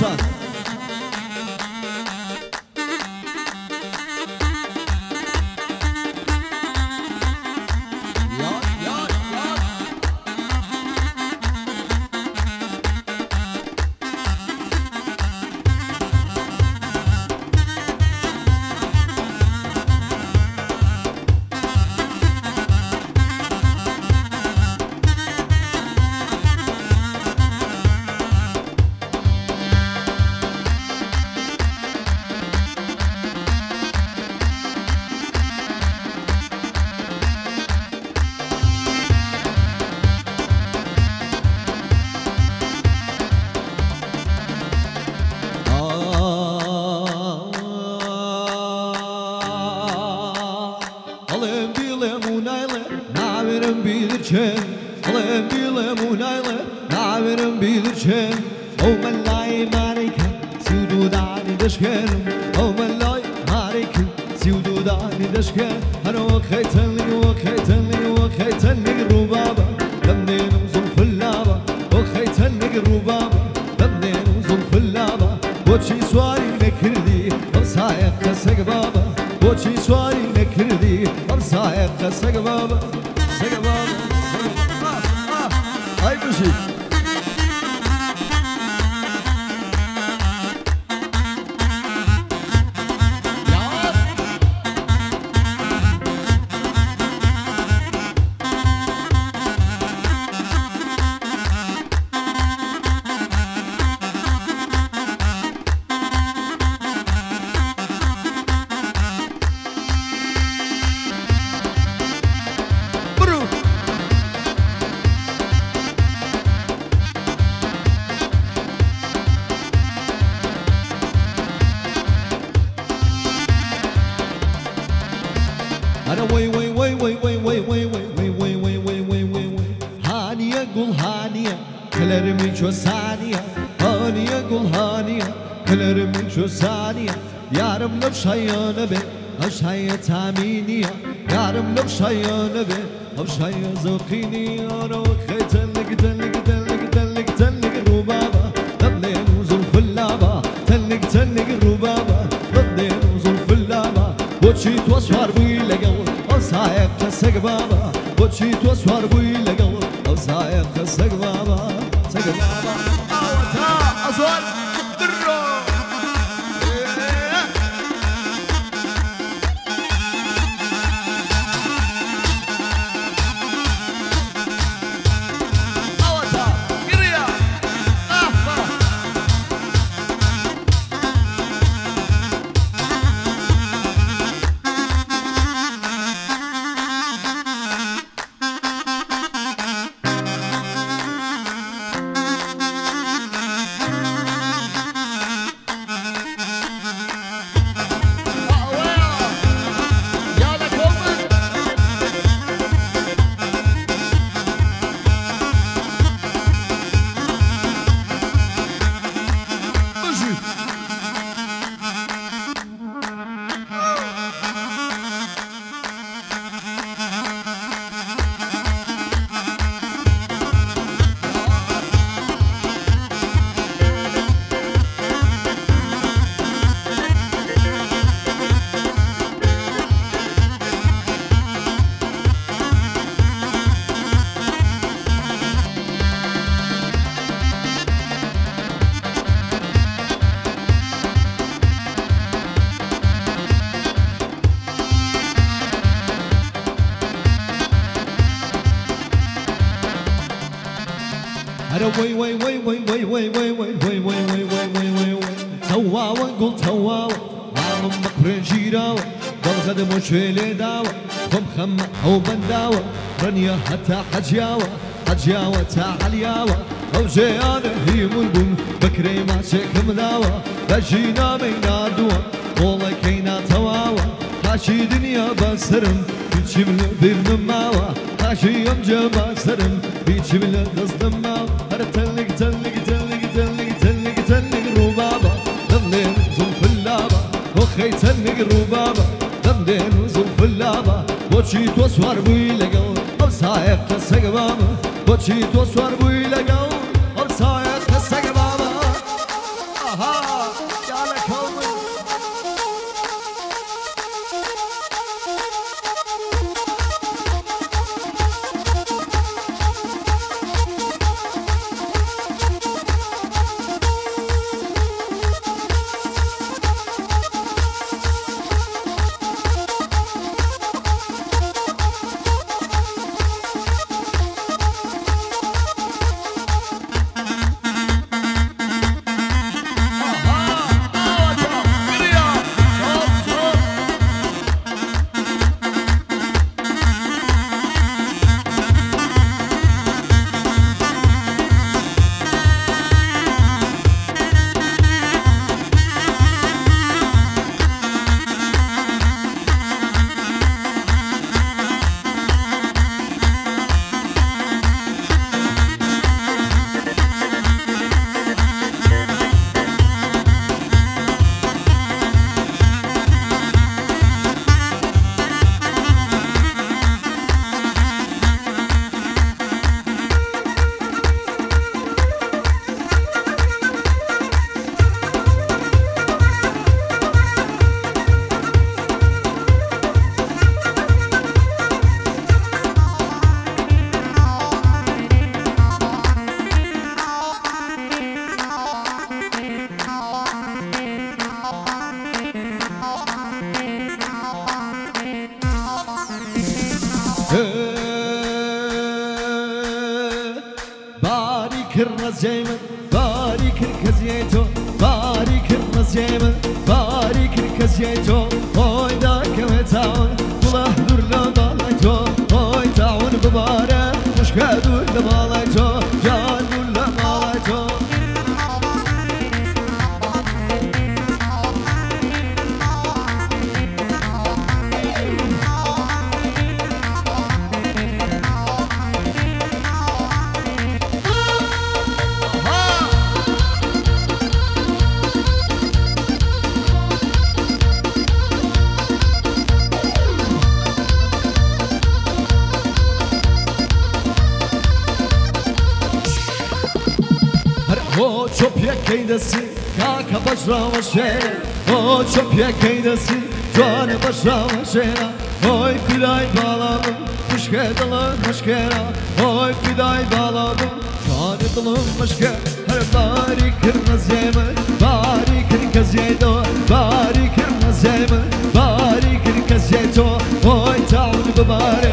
선 بيلا ملايلة عامرم بيدرشن أو ملاي ماريك سيودو داني دشكن أو ملاي ماريك سيودو داني دشكن أنا وخيتن لي وخيتن لي وخيتن لي الربابة تمنين وزن في اللابة. وخيتن لي الربابة تمنين وزن في اللابة. وشي سواري نكردي وصايق خسق بابا وشي سواري نكردي وصايق خسق بابا هانية قول هانية كلرمي شو ثانية هانية قول هانية كلرمي شو ثانية يا رب لو شيانة به أش هي تامينية يا رب لو شيانة به أش هي زوقيني يا روخي تلك تلك تلك تلك تلك ربابة قبلين وزن فلابة تلك تلك ربابة قبلين وزن فلابة وشي توسوار بوي لقول أصايب تسك بابا وشي توسوار بوي لقول صاير سقبابا بابا بابا اوتا اصول أنا وي وي وي وي وي وي وي وي وي وي وي وي وي وي وي توا ونقول توا عالم مقرن جيراوة بالغد مشيلي داوة خم خم أو بنداوة رنيا حتى حجياوة حجياوة تعالياوة أو جيانة هي ملبون بكري ما شيك مداوة بجينا من دوا والله كينا تواوة خاشي دنيا بسرم بيتشمل بيرنماوة خاشي يمجا بسرم بيتشمل دزدماوة هر تلق تلق تلق تلق تلق تلق ربابة دمدين زلف اللابة وخي تلق ربابة دمدين زلف اللابة وشي توسوار بوي لقل أبسايق تسق بابا وشي توسوار بوي pięknej desy, jaka pożrała żena, o co pięknej desy, żona pożrała żena, oj pidaj baladım, kuşke dalım başkera, oy pidaj baladım, şahane dalım başkera, her bari kırmaz yeme, bari kırmaz yedo, bari kırmaz yeme, bari kırmaz yedo, oy tavlı bari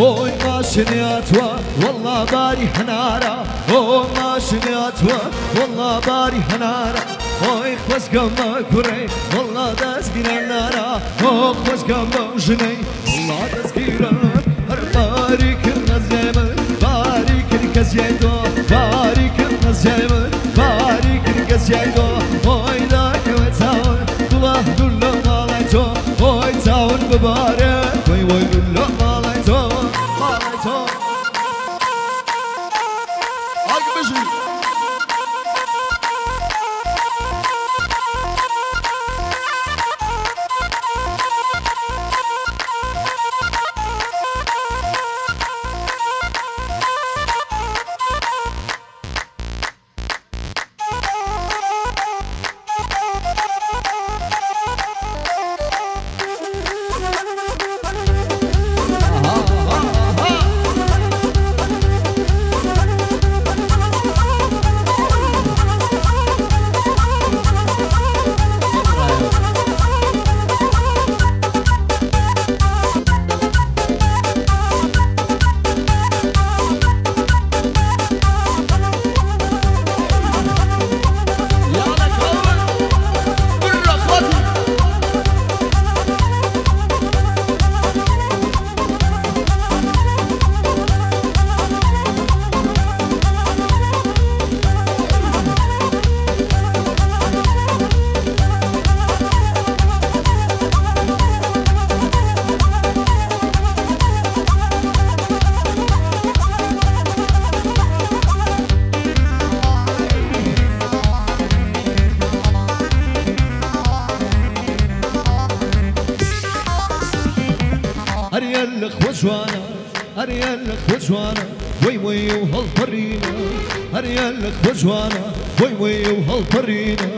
هر هوی ماشینیاتوا والله باری هنارا هو ماشینیاتوا والله باری هنارا هوی خوش گم کوری والله دست گیرن نارا خوش گم جنی والله دست گیرن هر باری کن زیم باری کن وجوانا وي وي وهالطرينا أريال لك وجوانا وي وي وهالطرينا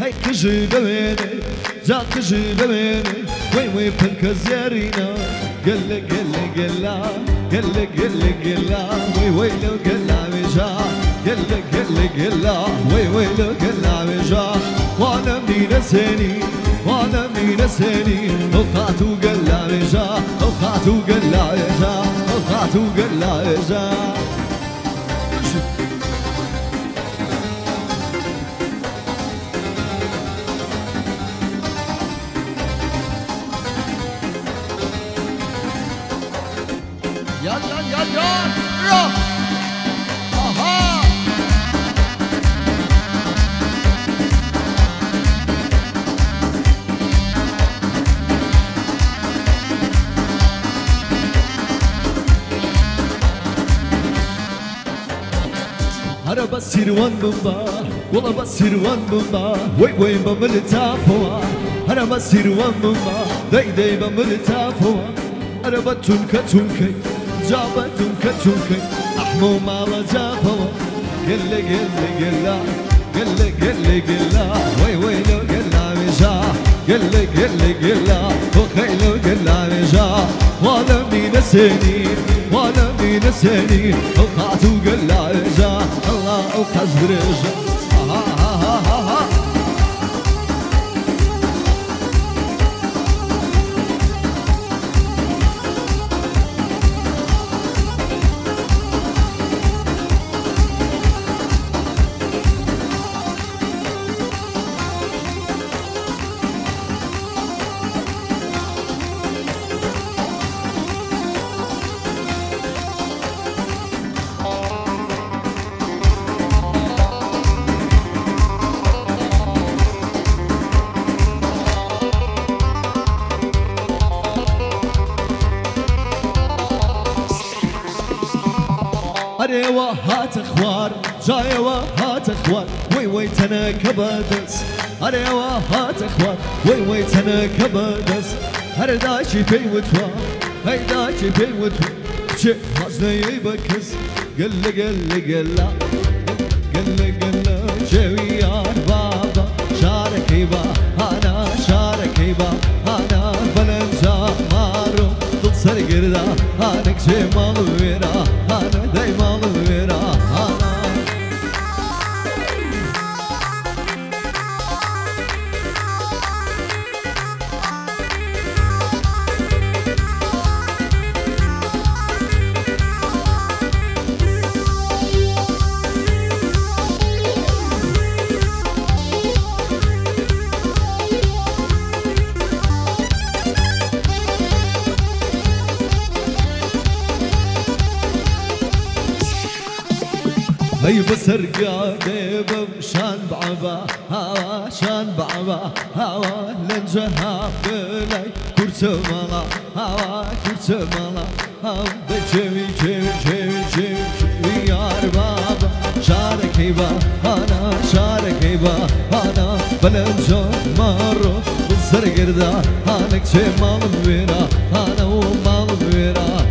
هاي كجي بميني جا كجي بميني وي وي بنك زيارينا. قل قل قل قل قل قل وي وي لو قل عمجا قل قل قل وي وي لو قل عمجا وأنا من سني وأنا من سني وخاتو قل عمجا وخاتو قل عمجا وخاتو قل عمجا يلا يلا يلا أها هرب السيروان بمبا والله بسيروان بمبا وي وي بملتافوا أنا بسير ومما داي داي بمرتافوا أنا بتونك تونكي جابتونك تونكي أحمو ما رجافوا قل قل قل قل قل قل وي وي لو قل مشا قل قل قل وخيلو قل مشا ولا من السنين ولا من السنين وخاتو قل مشا altas هات اخوار جايوا هات اخوار. وي وي تنا كبدس. اريوا هات اخوار. وي وي تنا كبدس. هر داشي في وتوا هي داشي في وتوا. شي حزني يبكس. قل قل قل قل قل يا بابا. شاركي با أنا شاركي با أنا بلنجا مارو. تصر قردا أنا كشي مال قاده بشان بعبا هوا شان بعبا هوا لنجها بلاي كرسي مالا هوا كرسي مالا. هم بجوي جوي جوي جوي جوي يار بابا. شاركي با أنا شاركي با أنا بلنجو مارو. بسر قردا أنا كشي مال ويرا أنا ومال ويرا